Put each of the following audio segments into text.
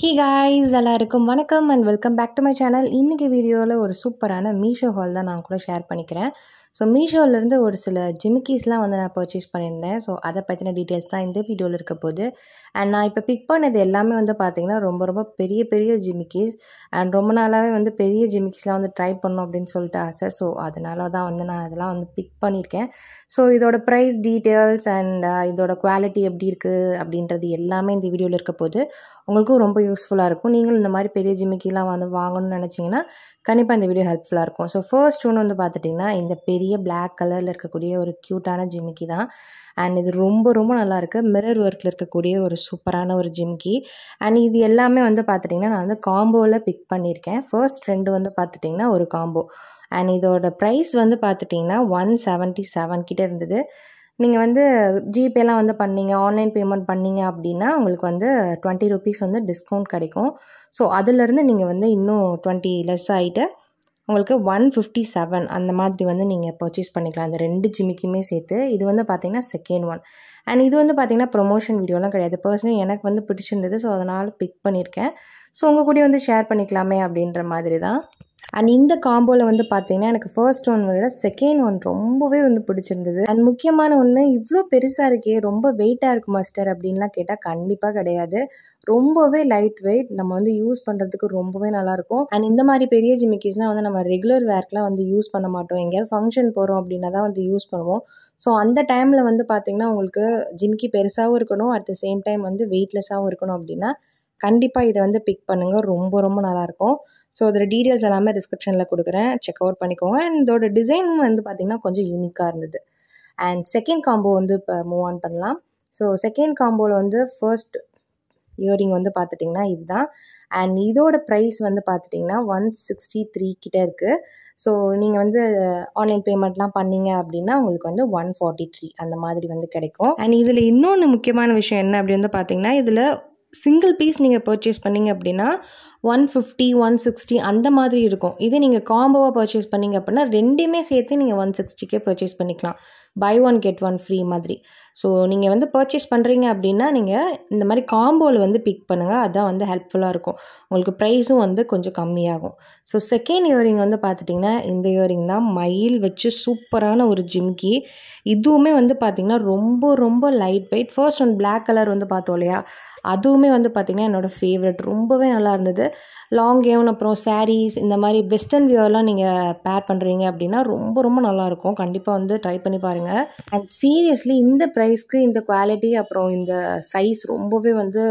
He guys எல்லாருக்கும் வணக்கம் and welcome back to my channel இன்றைக்கி வீடியோவில் ஒரு சூப்பரான மீஷோ ஹால் தான் நான் கூட ஷேர் பண்ணிக்கிறேன். ஸோ மீஷோலேருந்து ஒரு சில ஜிமிக்கீஸ்லாம் வந்து நான் பர்ச்சேஸ் பண்ணியிருந்தேன். ஸோ அதை பற்றின டீட்டெயில்ஸ் தான் இந்த வீடியோவில் இருக்க போகுது. அண்ட் நான் இப்போ பிக் பண்ணது எல்லாமே வந்து பார்த்திங்கன்னா ரொம்ப ரொம்ப பெரிய பெரிய ஜிமிக்கீஸ். அண்ட் ரொம்ப நாளாகவே வந்து பெரிய ஜிமிக்கீஸ்லாம் வந்து ட்ரை பண்ணணும் அப்படின்னு சொல்லிட்டு ஆசை. ஸோ அதனால தான் வந்து நான் அதெல்லாம் வந்து பிக் பண்ணியிருக்கேன். ஸோ இதோட ப்ரைஸ் டீட்டெயில்ஸ் அண்ட் இதோட குவாலிட்டி எப்படி இருக்குது அப்படின்றது எல்லாமே இந்த வீடியோவில் இருக்க போது உங்களுக்கும் ரொம்ப யூஸ்ஃபுல்லாக இருக்கும். நீங்களும் இந்த மாதிரி பெரிய ஜிமிக்கிலாம் வந்து வாங்கணும்னு நினச்சிங்கன்னா கண்டிப்பாக இந்த வீடியோ ஹெல்ப்ஃபுல்லாக இருக்கும். ஸோ ஃபர்ஸ்ட் ஒன்று வந்து பார்த்துட்டிங்கன்னா இந்த பெரிய பிளாக் கலரில் இருக்கக்கூடிய ஒரு க்யூட்டான ஜிமிக்கி தான். அண்ட் இது ரொம்ப ரொம்ப நல்லாயிருக்கு மிரர் ஒர்க்கில் இருக்கக்கூடிய ஒரு சூப்பரான ஒரு ஜிமிக்கி. அண்ட் இது எல்லாமே வந்து பார்த்துட்டிங்கன்னா நான் வந்து காம்போவில் பிக் பண்ணியிருக்கேன். ஃபர்ஸ்ட் ரெண்டு வந்து பார்த்துட்டிங்கன்னா ஒரு காம்போ அண்ட் இதோட ப்ரைஸ் வந்து பார்த்துட்டிங்கன்னா ஒன் செவன்ட்டி செவன் கிட்டே இருந்தது. நீங்கள் வந்து ஜிபேலாம் வந்து பண்ணீங்க ஆன்லைன் பேமெண்ட் பண்ணீங்க அப்படின்னா உங்களுக்கு வந்து டுவெண்ட்டி ருபீஸ் வந்து டிஸ்கவுண்ட் கிடைக்கும். ஸோ அதிலேருந்து நீங்கள் வந்து இன்னும் டுவெண்ட்டி லெஸ் ஆகிட்டு உங்களுக்கு ஒன் ஃபிஃப்டி செவன் அந்த மாதிரி வந்து நீங்கள் பர்ச்சேஸ் பண்ணிக்கலாம். அந்த ரெண்டு ஜிமிக்குமே சேர்த்து. இது வந்து பார்த்திங்கன்னா செகண்ட் ஒன் அண்ட் இது வந்து பார்த்திங்கன்னா ப்ரொமோஷன் வீடியோலாம் கிடையாது. பர்சனலி எனக்கு வந்து பிடிச்சிருந்தது ஸோ அதனால் பிக் பண்ணியிருக்கேன். ஸோ உங்கள் கூட வந்து ஷேர் பண்ணிக்கலாமே அப்படின்ற மாதிரி தான். அண்ட் இந்த காம்போவில் வந்து பார்த்தீங்கன்னா எனக்கு ஃபர்ஸ்ட் ஒன் விட செகண்ட் ஒன் ரொம்பவே வந்து பிடிச்சிருந்தது. அண்ட் முக்கியமான ஒன்று இவ்வளோ பெருசாக இருக்கே ரொம்ப வெயிட்டாக இருக்கும் மாஸ்டர் அப்படின்லாம் கேட்டால் கண்டிப்பாக கிடையாது. ரொம்பவே லைட் வெயிட் நம்ம வந்து யூஸ் பண்ணுறதுக்கு ரொம்பவே நல்லாயிருக்கும். அண்ட் இந்த மாதிரி பெரிய ஜிமிக்கிஸ்லாம் வந்து நம்ம ரெகுலர் வேர்க்கெலாம் வந்து யூஸ் பண்ண மாட்டோம். எங்கேயாவது ஃபங்க்ஷன் போகிறோம் அப்படின்னா தான் வந்து யூஸ் பண்ணுவோம். ஸோ அந்த டைமில் வந்து பார்த்திங்கன்னா உங்களுக்கு ஜிமிக்கி பெருசாகவும் இருக்கணும் அட் த சேம் டைம் வந்து வெயிட்லெஸ்ஸாகவும் இருக்கணும் அப்படின்னா கண்டிப்பாக இதை வந்து பிக் பண்ணுங்கள் ரொம்ப ரொம்ப நல்லாயிருக்கும். ஸோ அதோட டீட்டெயில்ஸ் எல்லாமே டிஸ்கிரிப்ஷனில் கொடுக்குறேன். செக் அவுட் பண்ணிக்கோங்க. அண்ட் இதோட டிசைனும் வந்து பார்த்திங்கன்னா கொஞ்சம் யூனிக்காக இருந்தது. அண்ட் செகண்ட் காம்போ வந்து இப்போ மூவ் ஆன் பண்ணலாம். ஸோ செகண்ட் காம்போவில் வந்து ஃபர்ஸ்ட் இயரிங் வந்து பார்த்துட்டிங்கன்னா இதுதான். அண்ட் இதோட ப்ரைஸ் வந்து பார்த்துட்டிங்கன்னா ஒன் சிக்ஸ்டி த்ரீ கிட்டே இருக்குது ஸோ நீங்கள் வந்து ஆன்லைன் பேமெண்ட்லாம் பண்ணீங்க அப்படின்னா உங்களுக்கு வந்து ஒன் ஃபார்ட்டி த்ரீ அந்த மாதிரி வந்து கிடைக்கும். அண்ட் இதில் இன்னொன்று முக்கியமான விஷயம் என்ன அப்படி வந்து பார்த்தீங்கன்னா இதில் சிங்கிள் பீஸ் நீங்கள் பர்ச்சேஸ் பண்ணிங்க அப்படின்னா ஒன் ஃபிஃப்டி ஒன் சிக்ஸ்டி அந்த மாதிரி இருக்கும். இதே நீங்கள் காம்போவாக பர்ச்சேஸ் பண்ணிங்க அப்படின்னா ரெண்டுமே சேர்த்து நீங்கள் ஒன் சிக்ஸ்டிக்கே பர்ச்சேஸ் பண்ணிக்கலாம். Buy one get one free மாதிரி. ஸோ நீங்கள் வந்து பர்ச்சேஸ் பண்ணுறீங்க அப்படின்னா நீங்கள் இந்த மாதிரி காம்போவில் வந்து பிக் பண்ணுங்கள் அதுதான் வந்து ஹெல்ப்ஃபுல்லாக இருக்கும். உங்களுக்கு ப்ரைஸும் வந்து கொஞ்சம் கம்மியாகும். ஸோ செகண்ட் இயரிங் வந்து பார்த்துட்டிங்கன்னா இந்த இயரிங் தான் மயில் வச்சு சூப்பரான ஒரு ஜிம்கி. இதுவுமே வந்து பார்த்திங்கன்னா ரொம்ப ரொம்ப light weight first one black colour வந்து பார்த்தோம் இல்லையா? அதுவுமே வந்து பார்த்திங்கன்னா என்னோடய ஃபேவரட் ரொம்பவே நல்லா இருந்தது. லாங் கேவன் அப்புறம் சாரீஸ் இந்த மாதிரி வெஸ்டர்ன் வியர்லாம் நீங்கள் பேர் பண்ணுறீங்க அப்படின்னா ரொம்ப ரொம்ப நல்லாயிருக்கும் கண்டிப்பாக வந்து ட்ரை பண்ணி பாருங்கள் அண்ட் சீரியஸ்லி இந்த ப்ரைஸ்க்கு இந்த குவாலிட்டி அப்புறம் இந்த சைஸ் ரொம்பவே வந்து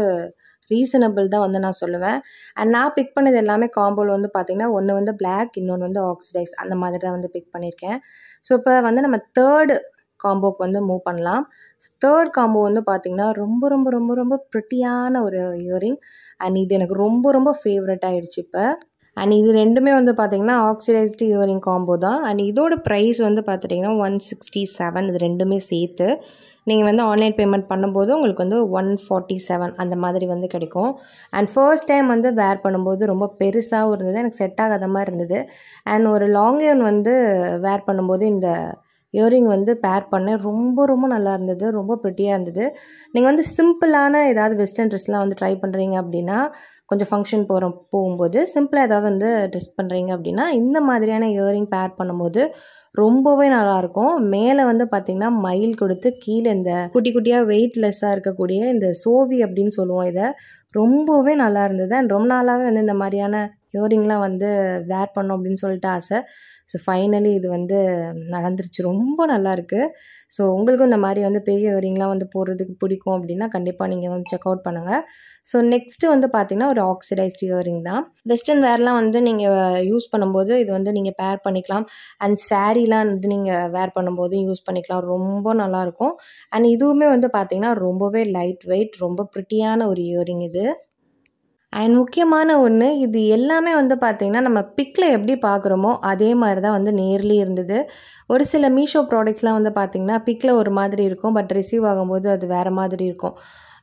ரீசனபிள் தான் வந்து நான் சொல்லுவேன். அண்ட் நான் பிக் பண்ணது எல்லாமே காம்போவில் வந்து பார்த்திங்கன்னா ஒன்று வந்து பிளாக் இன்னொன்று வந்து ஆக்சிடைஸ் அந்த மாதிரி தான் வந்து பிக் பண்ணியிருக்கேன் ஸோ இப்போ வந்து நம்ம தேர்டு காம்போக்கு வந்து மூவ் பண்ணலாம். தேர்ட் காம்போ வந்து பார்த்திங்கன்னா ரொம்ப ரொம்ப ரொம்ப ரொம்ப ப்ரிட்டியான ஒரு இயரிங் அண்ட் இது எனக்கு ரொம்ப ரொம்ப ஃபேவரட் ஆகிடுச்சு இப்போ. அண்ட் இது ரெண்டுமே வந்து பார்த்திங்கன்னா ஆக்சிடைஸ்டு இயரிங் காம்போ தான். அண்ட் இதோட ப்ரைஸ் வந்து பார்த்துட்டிங்கன்னா ஒன் சிக்ஸ்டி செவன் இது ரெண்டுமே சேர்த்து நீங்கள் வந்து ஆன்லைன் பேமெண்ட் பண்ணும்போது உங்களுக்கு வந்து ஒன் ஃபார்ட்டி செவன் அந்த மாதிரி வந்து கிடைக்கும். அண்ட் ஃபர்ஸ்ட் டைம் வந்து வேர் பண்ணும்போது ரொம்ப பெருசாகவும் இருந்தது. எனக்கு செட் ஆகாத மாதிரி இருந்தது. அண்ட் ஒரு லாங் யர்ன் வந்து வேர் பண்ணும்போது இந்த இயரிங் வந்து பேர் பண்ணேன். ரொம்ப ரொம்ப நல்லா இருந்தது. ரொம்ப ப்ரிட்டியாக இருந்தது. நீங்கள் வந்து சிம்பிளான ஏதாவது வெஸ்டர்ன் ட்ரெஸ்லாம் வந்து ட்ரை பண்ணுறீங்க அப்படின்னா கொஞ்சம் ஃபங்க்ஷன் போகிற போகும்போது சிம்பிளாக ஏதாவது வந்து ட்ரெஸ் பண்ணுறீங்க அப்படின்னா இந்த மாதிரியான இயரிங் பேர் பண்ணும்போது ரொம்பவே நல்லாயிருக்கும் மேலே வந்து பார்த்திங்கன்னா மயில் கொடுத்து கீழே இந்த குட்டி குட்டியாக வெயிட்லெஸ்ஸாக இருக்கக்கூடிய இந்த சோவி அப்படின்னு சொல்லுவோம் இதை ரொம்பவே நல்லா இருந்தது. அண்ட் ரொம்ப நாளாகவே வந்து இந்த மாதிரியான இயரிங்லாம் வந்து வேர் பண்ணோம் அப்படின்னு சொல்லிட்டு ஆசை. ஸோ ஃபைனலி இது வந்து நடந்துருச்சு. ரொம்ப நல்லாயிருக்கு ஸோ உங்களுக்கும் இந்த மாதிரி வந்து பெரிய இயரிங்லாம் வந்து போடுறதுக்கு பிடிக்கும் அப்படின்னா கண்டிப்பாக நீங்கள் வந்து செக் அவுட் பண்ணுங்கள் ஸோ நெக்ஸ்ட்டு வந்து பார்த்திங்கன்னா ஒரு ஆக்சிடைஸ்ட் இயரிங் தான். வெஸ்டர்ன் வேர்லாம் வந்து நீங்கள் யூஸ் பண்ணும்போது இது வந்து நீங்கள் பேர் பண்ணிக்கலாம். அண்ட் சாரீலாம் வந்து நீங்கள் வேர் பண்ணும்போது யூஸ் பண்ணிக்கலாம். ரொம்ப நல்லாயிருக்கும் அண்ட் இதுவுமே வந்து பார்த்திங்கன்னா ரொம்பவே லைட் வெயிட் ரொம்ப ப்ரிட்டியான ஒரு இயரிங் இது. அண்ட் முக்கியமான ஒன்று இது எல்லாமே வந்து பார்த்திங்கன்னா நம்ம பிக்கில் எப்படி பார்க்குறோமோ அதே மாதிரி தான் வந்து நேர்லேயே இருந்தது. ஒரு சில மீஷோ ப்ராடக்ட்ஸ்லாம் வந்து பார்த்திங்கன்னா பிக்கில் ஒரு மாதிரி இருக்கும் பட் ரிசீவ் ஆகும்போது அது வேறு மாதிரி இருக்கும்.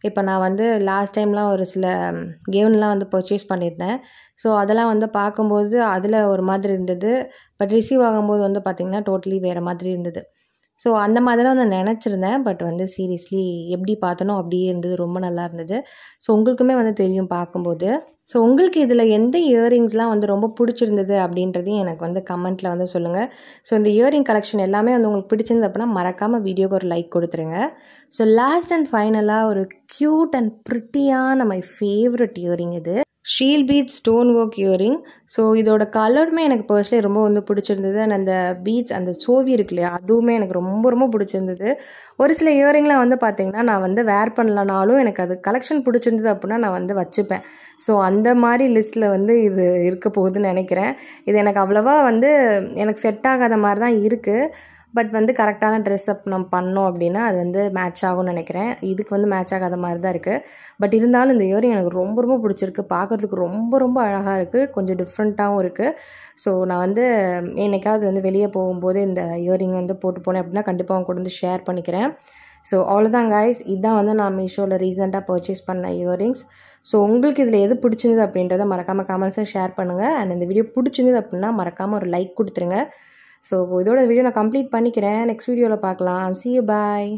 இப்போ நான் வந்து லாஸ்ட் டைம்லாம் ஒரு சில கெவுன்லாம் வந்து பர்ச்சேஸ் பண்ணியிருந்தேன். ஸோ அதெல்லாம் வந்து பார்க்கும்போது அதில் ஒரு மாதிரி இருந்தது பட் ரிசீவ் ஆகும்போது வந்து பார்த்திங்கன்னா டோட்டலி வேறு மாதிரி இருந்தது. ஸோ அந்த மாதிரி தான் நான் நினச்சிருந்தேன். பட் வந்து சீரியஸ்லி எப்படி பார்த்தனோ அப்படியே இருந்தது. ரொம்ப நல்லா இருந்தது. ஸோ உங்களுக்குமே வந்து தெரியும் பார்க்கும்போது. ஸோ உங்களுக்கு இதில் எந்த இயரிங்ஸ்லாம் வந்து ரொம்ப பிடிச்சிருந்தது அப்படின்றதையும் எனக்கு வந்து கமெண்ட்டில் வந்து சொல்லுங்கள் ஸோ இந்த இயரிங் கலெக்ஷன் எல்லாமே வந்து உங்களுக்கு பிடிச்சிருந்து அப்படின்னா மறக்காமல் வீடியோக்கு ஒரு லைக் கொடுத்துருங்க. ஸோ லாஸ்ட் அண்ட் ஃபைனலாக ஒரு க்யூட் அண்ட் ப்ரிட்டியான மை ஃபேவரட் இயரிங் இது. Shell bead stone work earring so இதோட கலருமே எனக்கு பர்சனலி ரொம்ப வந்து பிடிச்சிருந்தது. அண்ட் அந்த பீட்ஸ் அந்த சோவி இருக்கு இல்லையா அதுவுமே எனக்கு ரொம்ப ரொம்ப பிடிச்சிருந்தது. ஒரு சில இயரிங்லாம் வந்து பார்த்திங்கன்னா நான் வந்து வேர் பண்ணலனாலும் எனக்கு அது கலெக்ஷன் பிடிச்சிருந்தது அப்படின்னா நான் வந்து வச்சுப்பேன். ஸோ அந்த மாதிரி லிஸ்ட்டில் வந்து இது இருக்க போகுதுன்னு நினைக்கிறேன். இது எனக்கு அவ்வளோவா வந்து எனக்கு செட் ஆகாத மாதிரி தான் இருக்குது பட் வந்து கரெக்டான ட்ரெஸ் அப் நம்ம பண்ணோம் அப்படின்னா அது வந்து மேட்ச் ஆகும்னு நினைக்கிறேன். இதுக்கு வந்து மேட்ச் ஆகாத மாதிரி தான் இருக்குது பட் இருந்தாலும் இந்த இயரிங் எனக்கு ரொம்ப ரொம்ப பிடிச்சிருக்கு. பார்க்குறதுக்கு ரொம்ப ரொம்ப அழகாக இருக்குது கொஞ்சம் டிஃப்ரெண்ட்டாகவும் இருக்குது ஸோ நான் வந்து என்னைக்காவது வந்து வெளியே போகும்போது இந்த இயரிங் வந்து போட்டு போனேன் அப்படின்னா கண்டிப்பாக அவங்க கூட வந்து ஷேர் பண்ணிக்கிறேன். ஸோ அவ்வளோதான் கைஸ் இதுதான் வந்து நான் மீஷோவில் ரீசெண்டாக பர்ச்சேஸ் பண்ண இயரிங்ஸ் ஸோ உங்களுக்கு இதில் எது பிடிச்சிருந்தது அப்படின்றத மறக்காமல் கமெண்ட்ஸில் ஷேர் பண்ணுங்கள் அண்ட் இந்த வீடியோ பிடிச்சிருந்தது அப்படின்னா மறக்காமல் ஒரு லைக் கொடுத்துருங்க. ஸோ இதோட வீடியோ நான் கம்ப்ளீட் பண்ணிக்கிறேன். நெக்ஸ்ட் வீடியோவில் பார்க்கலாம். C you bye